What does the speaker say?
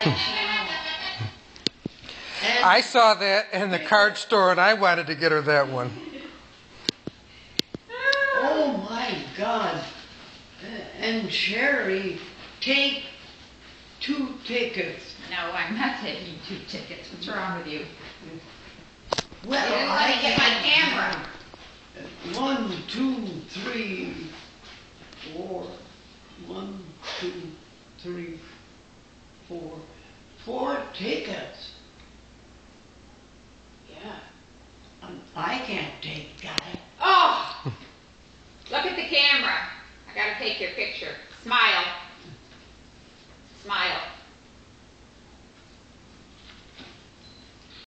And I saw that in the card store and I wanted to get her that one. oh my God. And Sherry, take two tickets. No, I'm not taking two tickets. What's wrong with you? Well, You didn't let me get my camera. One, two, three, four. One, two, three, for four tickets. Yeah. Um, I can't take that. Oh! Look at the camera. I gotta take your picture. Smile.